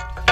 Bye.